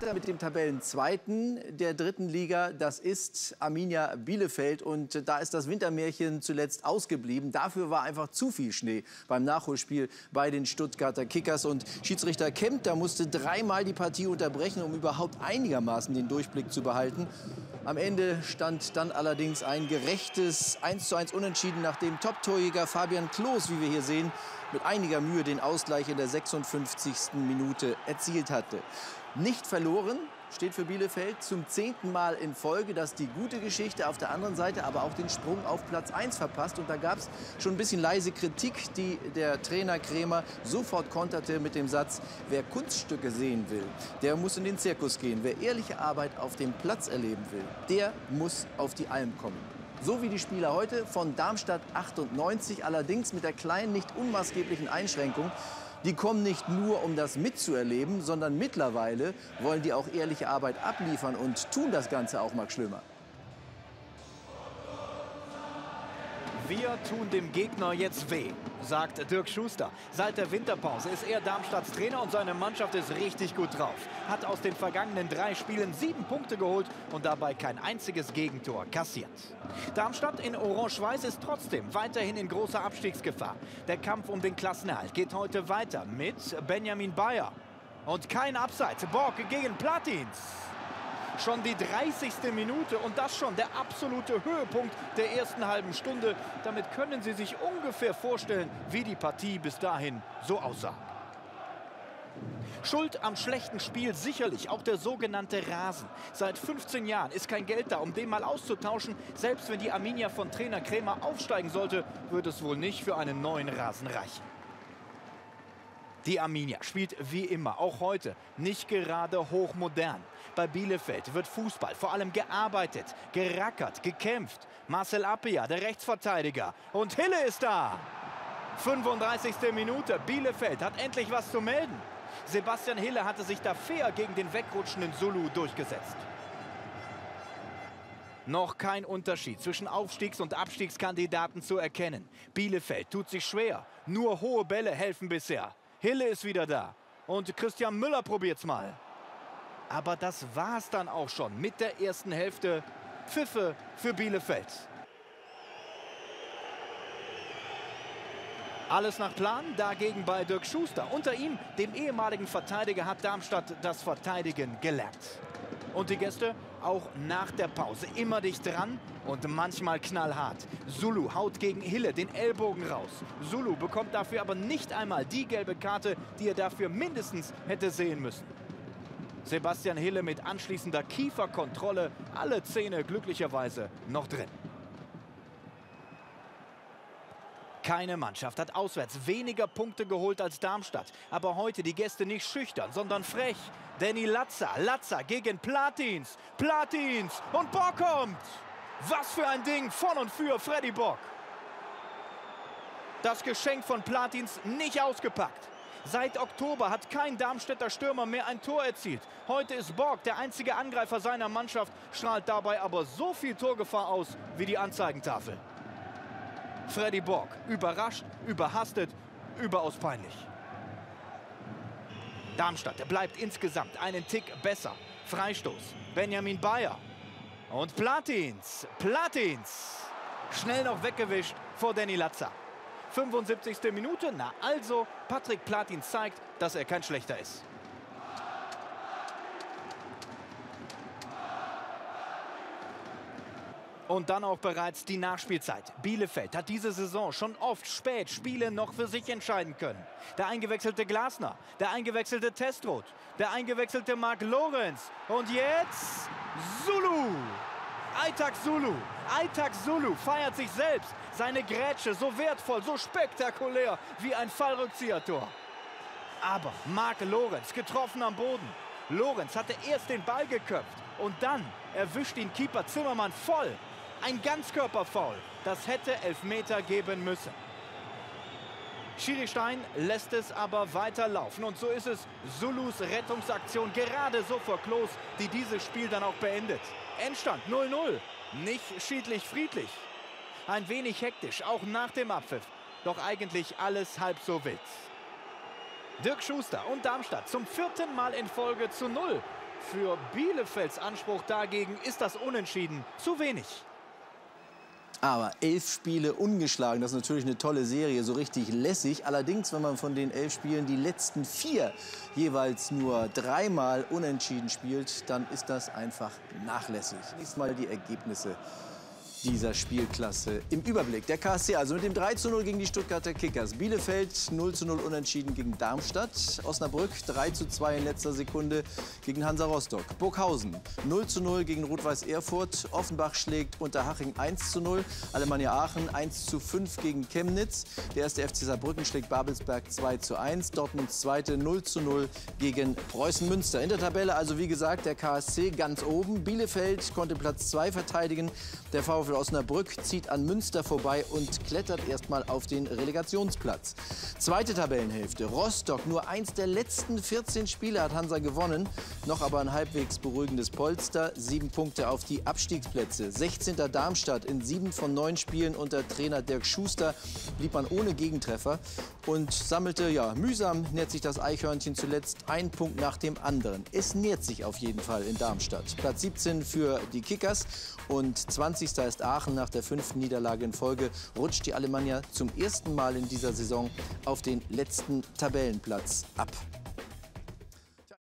weiter mit dem Tabellenzweiten der dritten Liga. Das ist Arminia Bielefeld. Und da ist das Wintermärchen zuletzt ausgeblieben. Dafür war einfach zu viel Schnee beim Nachholspiel bei den Stuttgarter Kickers. Und Schiedsrichter Kempter musste dreimal die Partie unterbrechen, um überhaupt einigermaßen den Durchblick zu behalten. Am Ende stand dann allerdings ein gerechtes 1:1 Unentschieden, nachdem Top-Torjäger Fabian Klos, wie wir hier sehen, mit einiger Mühe den Ausgleich in der 56. Minute erzielt hatte. Nicht verloren steht für Bielefeld zum zehnten Mal in Folge. Das ist die gute Geschichte. Auf der anderen Seite aber auch den Sprung auf Platz 1 verpasst. Und da gab es schon ein bisschen leise Kritik, die der Trainer Krämer sofort konterte mit dem Satz, wer Kunststücke sehen will, der muss in den Zirkus gehen. Wer ehrliche Arbeit auf dem Platz erleben will, der muss auf die Alm kommen. So wie die Spieler heute von Darmstadt 98, allerdings mit der kleinen, nicht unmaßgeblichen Einschränkung, die kommen nicht nur, um das mitzuerleben, sondern mittlerweile wollen die auch ehrliche Arbeit abliefern und tun das Ganze auch, Max Schlömer. Wir tun dem Gegner jetzt weh, sagt Dirk Schuster. Seit der Winterpause ist er Darmstadts Trainer und seine Mannschaft ist richtig gut drauf. Hat aus den vergangenen drei Spielen sieben Punkte geholt und dabei kein einziges Gegentor kassiert. Darmstadt in Orange-Weiß ist trotzdem weiterhin in großer Abstiegsgefahr. Der Kampf um den Klassenerhalt geht heute weiter mit Benjamin Bayer. Und kein Abseits. Borg gegen Platins. Schon die 30. Minute und das schon der absolute Höhepunkt der ersten halben Stunde. Damit können Sie sich ungefähr vorstellen, wie die Partie bis dahin so aussah. Schuld am schlechten Spiel sicherlich auch der sogenannte Rasen. Seit 15 Jahren ist kein Geld da, um den mal auszutauschen. Selbst wenn die Arminia von Trainer Krämer aufsteigen sollte, wird es wohl nicht für einen neuen Rasen reichen. Die Arminia spielt wie immer, auch heute, nicht gerade hochmodern. Bei Bielefeld wird Fußball vor allem gearbeitet, gerackert, gekämpft. Marcel Appia, der Rechtsverteidiger. Und Hille ist da. 35. Minute. Bielefeld hat endlich was zu melden. Sebastian Hille hatte sich da fair gegen den wegrutschenden Zulu durchgesetzt. Noch kein Unterschied zwischen Aufstiegs- und Abstiegskandidaten zu erkennen. Bielefeld tut sich schwer. Nur hohe Bälle helfen bisher. Hille ist wieder da. Und Christian Müller probiert's mal. Aber das war's dann auch schon mit der ersten Hälfte. Pfiffe für Bielefeld. Alles nach Plan, dagegen bei Dirk Schuster. Unter ihm, dem ehemaligen Verteidiger, hat Darmstadt das Verteidigen gelernt. Und die Gäste auch nach der Pause immer dicht dran und manchmal knallhart. Zulu haut gegen Hille den Ellbogen raus. Zulu bekommt dafür aber nicht einmal die gelbe Karte, die er dafür mindestens hätte sehen müssen. Sebastian Hille mit anschließender Kieferkontrolle, alle Zähne glücklicherweise noch drin. Keine Mannschaft hat auswärts weniger Punkte geholt als Darmstadt. Aber heute die Gäste nicht schüchtern, sondern frech. Danny Latza, Latza gegen Platins. Platins und Bock kommt. Was für ein Ding von und für Freddy Bock. Das Geschenk von Platins nicht ausgepackt. Seit Oktober hat kein Darmstädter Stürmer mehr ein Tor erzielt. Heute ist Borg der einzige Angreifer seiner Mannschaft, strahlt dabei aber so viel Torgefahr aus wie die Anzeigentafel. Freddy Borg, überrascht, überhastet, überaus peinlich. Darmstadt bleibt insgesamt einen Tick besser. Freistoß, Benjamin Bayer. Und Platins, Platins. Schnell noch weggewischt vor Danny Latza. 75. Minute. Na also, Patrick Platin zeigt, dass er kein schlechter ist. Und dann auch bereits die Nachspielzeit. Bielefeld hat diese Saison schon oft spät Spiele noch für sich entscheiden können. Der eingewechselte Glasner, der eingewechselte Testrot, der eingewechselte Marc Lorenz und jetzt Zulu. Aitak Zulu. Aitak Zulu feiert sich selbst. Seine Grätsche so wertvoll, so spektakulär wie ein Fallrückziehertor. Aber Marc Lorenz getroffen am Boden. Lorenz hatte erst den Ball geköpft und dann erwischt ihn Keeper Zimmermann voll. Ein Ganzkörperfoul. Das hätte Elfmeter geben müssen. Schiri Stein lässt es aber weiterlaufen. Und so ist es Zulus Rettungsaktion gerade so vor Klos, die dieses Spiel dann auch beendet. Endstand 0-0. Nicht schiedlich-friedlich. Ein wenig hektisch, auch nach dem Abpfiff. Doch eigentlich alles halb so wild. Dirk Schuster und Darmstadt zum vierten Mal in Folge zu Null. Für Bielefelds Anspruch dagegen ist das Unentschieden zu wenig. Aber elf Spiele ungeschlagen, das ist natürlich eine tolle Serie, so richtig lässig. Allerdings, wenn man von den elf Spielen die letzten vier jeweils nur dreimal unentschieden spielt, dann ist das einfach nachlässig. Nächstes die Ergebnisse dieser Spielklasse im Überblick. Der KSC also mit dem 3 zu 0 gegen die Stuttgarter Kickers. Bielefeld 0 zu 0 unentschieden gegen Darmstadt. Osnabrück 3 zu 2 in letzter Sekunde gegen Hansa Rostock. Burghausen 0 zu 0 gegen Rot-Weiß Erfurt. Offenbach schlägt Unterhaching 1 zu 0. Alemannia Aachen 1 zu 5 gegen Chemnitz. Der erste FC Saarbrücken schlägt Babelsberg 2 zu 1. Dortmunds zweite 0 zu 0 gegen Preußen Münster. In der Tabelle also wie gesagt der KSC ganz oben. Bielefeld konnte Platz 2 verteidigen. Der VfL VfL Osnabrück zieht an Münster vorbei und klettert erstmal auf den Relegationsplatz. Zweite Tabellenhälfte. Rostock, nur eins der letzten 14 Spiele hat Hansa gewonnen. Noch aber ein halbwegs beruhigendes Polster. Sieben Punkte auf die Abstiegsplätze. 16. Darmstadt in sieben von neun Spielen unter Trainer Dirk Schuster blieb man ohne Gegentreffer und sammelte, ja, mühsam nährt sich das Eichhörnchen zuletzt ein Punkt nach dem anderen. Es nährt sich auf jeden Fall in Darmstadt. Platz 17 für die Kickers und 20. ist ist Aachen nach der fünften Niederlage in Folge rutscht die Alemannia zum ersten Mal in dieser Saison auf den letzten Tabellenplatz ab.